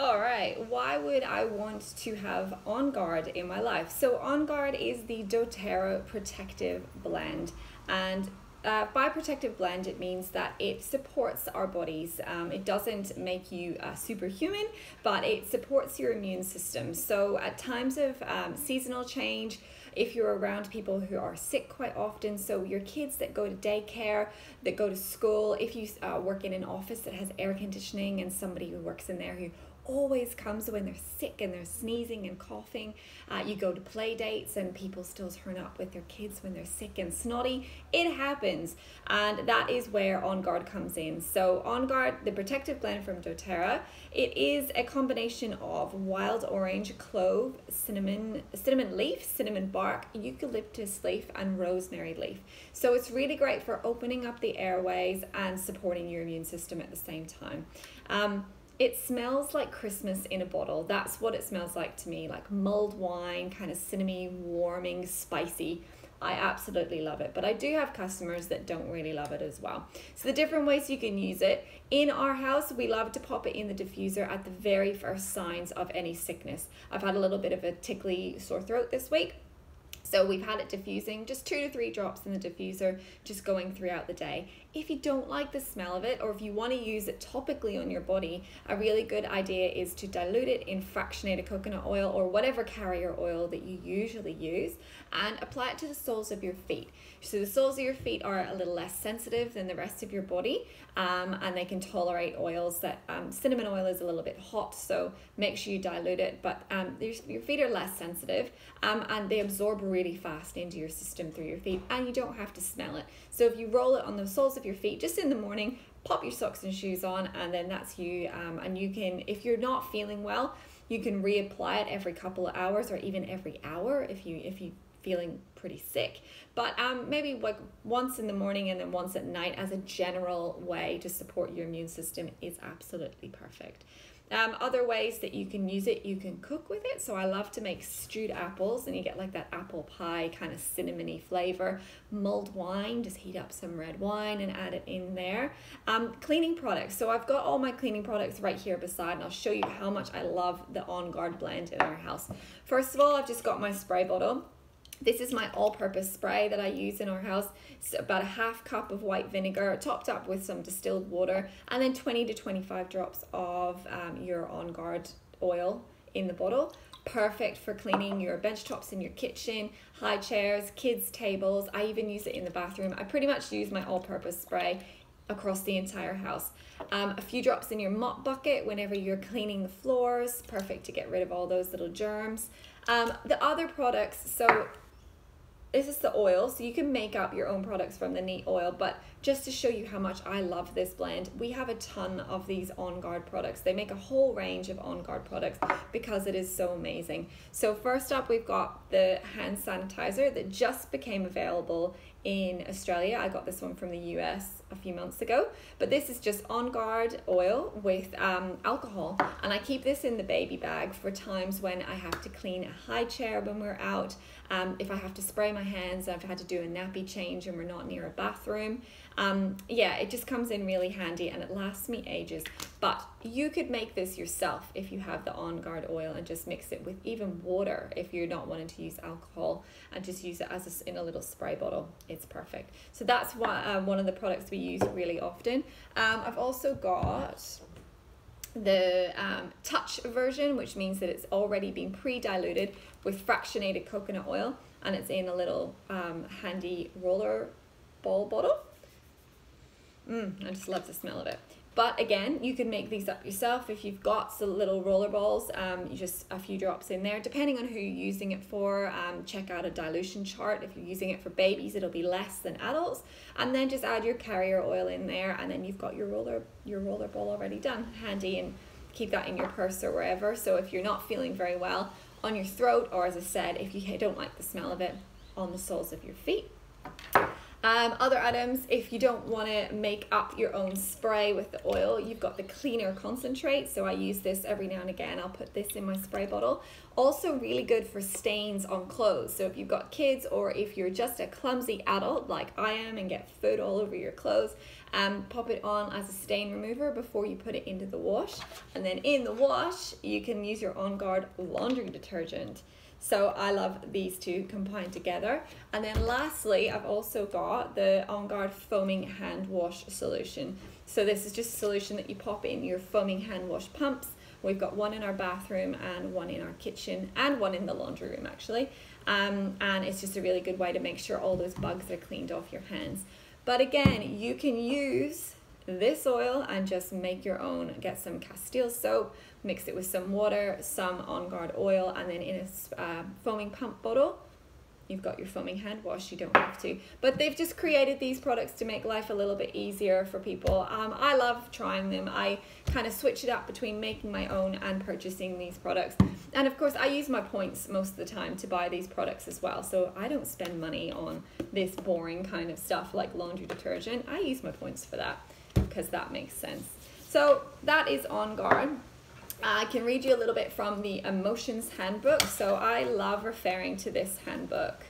All right, why would I want to have On Guard in my life? So, On Guard is the doTERRA Protective Blend, and uh, by protective blend, it means that it supports our bodies. Um, it doesn't make you uh, superhuman, but it supports your immune system. So, at times of um, seasonal change, if you're around people who are sick quite often, so your kids that go to daycare, that go to school, if you uh, work in an office that has air conditioning and somebody who works in there who always comes when they're sick and they're sneezing and coughing. Uh, you go to play dates and people still turn up with their kids when they're sick and snotty. It happens, and that is where On Guard comes in. So, On Guard, the protective blend from doTERRA, it is a combination of wild orange, clove, cinnamon, cinnamon leaf, cinnamon bark, eucalyptus leaf, and rosemary leaf. So, it's really great for opening up the airways and supporting your immune system at the same time. Um, it smells like Christmas in a bottle. That's what it smells like to me, like mulled wine, kind of cinnamony, warming, spicy. I absolutely love it, but I do have customers that don't really love it as well. So the different ways you can use it. In our house, we love to pop it in the diffuser at the very first signs of any sickness. I've had a little bit of a tickly sore throat this week. So we've had it diffusing, just two to three drops in the diffuser, just going throughout the day. If you don't like the smell of it, or if you want to use it topically on your body, a really good idea is to dilute it in fractionated coconut oil or whatever carrier oil that you usually use and apply it to the soles of your feet. So the soles of your feet are a little less sensitive than the rest of your body um, and they can tolerate oils that um, cinnamon oil is a little bit hot, so make sure you dilute it. But um, your, your feet are less sensitive um, and they absorb really fast into your system through your feet, and you don't have to smell it. So if you roll it on the soles of your feet just in the morning, pop your socks and shoes on, and then that's you. Um, and you can, if you're not feeling well, you can reapply it every couple of hours or even every hour if you if you feeling pretty sick. But um, maybe like once in the morning and then once at night as a general way to support your immune system is absolutely perfect. Um, other ways that you can use it, you can cook with it. So I love to make stewed apples and you get like that apple pie kind of cinnamony flavor. Mulled wine, just heat up some red wine and add it in there. Um, cleaning products. So I've got all my cleaning products right here beside and I'll show you how much I love the On Guard blend in our house. First of all, I've just got my spray bottle. This is my all-purpose spray that I use in our house. It's about a half cup of white vinegar topped up with some distilled water and then 20 to 25 drops of um, your On Guard oil in the bottle. Perfect for cleaning your bench tops in your kitchen, high chairs, kids' tables. I even use it in the bathroom. I pretty much use my all-purpose spray across the entire house. Um, a few drops in your mop bucket whenever you're cleaning the floors. Perfect to get rid of all those little germs. Um, the other products, so this is the oil so you can make up your own products from the neat oil but just to show you how much I love this blend we have a ton of these on guard products they make a whole range of on guard products because it is so amazing so first up we've got the hand sanitizer that just became available in Australia. I got this one from the US a few months ago, but this is just on guard oil with um, alcohol, and I keep this in the baby bag for times when I have to clean a high chair when we're out. Um, if I have to spray my hands, I've had to do a nappy change and we're not near a bathroom. Um, yeah, it just comes in really handy and it lasts me ages. But you could make this yourself if you have the On Guard oil and just mix it with even water if you're not wanting to use alcohol and just use it as a, in a little spray bottle. It's perfect. So that's what, um, one of the products we use really often. Um, I've also got the um, touch version, which means that it's already been pre-diluted with fractionated coconut oil and it's in a little um, handy roller ball bottle. Mm, I just love the smell of it. But again, you can make these up yourself if you've got some little roller balls, um, just a few drops in there, depending on who you're using it for. Um, check out a dilution chart. If you're using it for babies, it'll be less than adults. And then just add your carrier oil in there, and then you've got your roller your roller ball already done, handy, and keep that in your purse or wherever. So if you're not feeling very well on your throat, or as I said, if you don't like the smell of it, on the soles of your feet. Um, other items, if you don't want to make up your own spray with the oil, you've got the cleaner concentrate. So I use this every now and again. I'll put this in my spray bottle. Also really good for stains on clothes. So if you've got kids or if you're just a clumsy adult like I am and get food all over your clothes, um, pop it on as a stain remover before you put it into the wash. And then in the wash, you can use your On Guard laundry detergent. So I love these two combined together. And then lastly, I've also got the On Guard foaming hand wash solution. So this is just a solution that you pop in your foaming hand wash pumps. We've got one in our bathroom and one in our kitchen and one in the laundry room actually. Um, and it's just a really good way to make sure all those bugs are cleaned off your hands. But again, you can use this oil and just make your own. Get some Castile soap, mix it with some water, some On Guard oil, and then in a uh, foaming pump bottle, you've got your foaming hand wash. You don't have to. But they've just created these products to make life a little bit easier for people. Um, I love trying them. I kind of switch it up between making my own and purchasing these products. And of course, I use my points most of the time to buy these products as well. So I don't spend money on this boring kind of stuff like laundry detergent. I use my points for that because that makes sense. So that is on guard. I can read you a little bit from the emotions handbook. So I love referring to this handbook.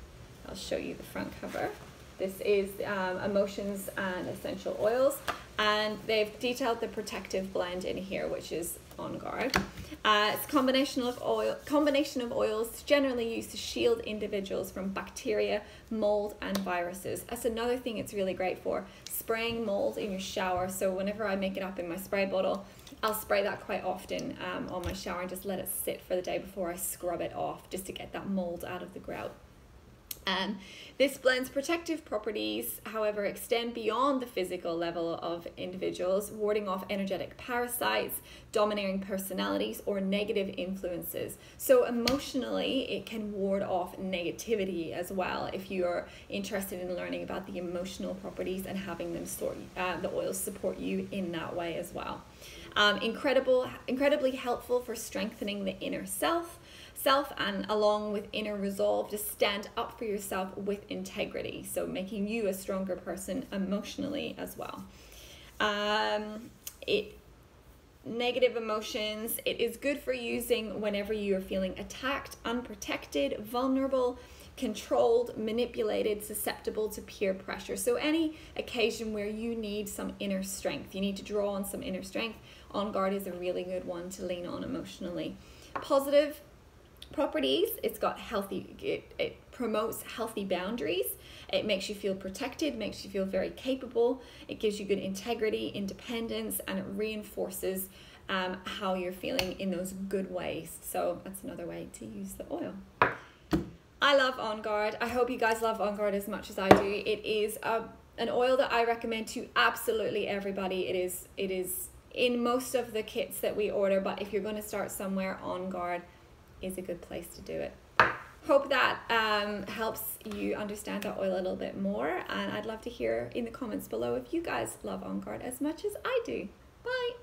I'll show you the front cover. This is um, emotions and essential oils and they've detailed the protective blend in here which is on guard. Uh, it's combination of oil, combination of oils generally used to shield individuals from bacteria, mold, and viruses. That's another thing it's really great for. Spraying mold in your shower. So whenever I make it up in my spray bottle, I'll spray that quite often um, on my shower and just let it sit for the day before I scrub it off, just to get that mold out of the grout. Um, this blend's protective properties, however, extend beyond the physical level of individuals, warding off energetic parasites, domineering personalities, or negative influences. So, emotionally, it can ward off negativity as well if you're interested in learning about the emotional properties and having them sort uh, the oils support you in that way as well. Um, incredible, incredibly helpful for strengthening the inner self self and along with inner resolve to stand up for yourself with integrity. So making you a stronger person emotionally as well. Um, it negative emotions. It is good for using whenever you are feeling attacked, unprotected, vulnerable, controlled, manipulated, susceptible to peer pressure. So any occasion where you need some inner strength, you need to draw on some inner strength, On Guard is a really good one to lean on emotionally. Positive properties. It's got healthy, it, it promotes healthy boundaries. It makes you feel protected, makes you feel very capable. It gives you good integrity, independence, and it reinforces um, how you're feeling in those good ways. So that's another way to use the oil. I love On Guard. I hope you guys love On Guard as much as I do. It is a, an oil that I recommend to absolutely everybody. It is it is in most of the kits that we order, but if you're going to start somewhere, On Guard is a good place to do it. Hope that um, helps you understand that oil a little bit more. And I'd love to hear in the comments below if you guys love On Guard as much as I do. Bye.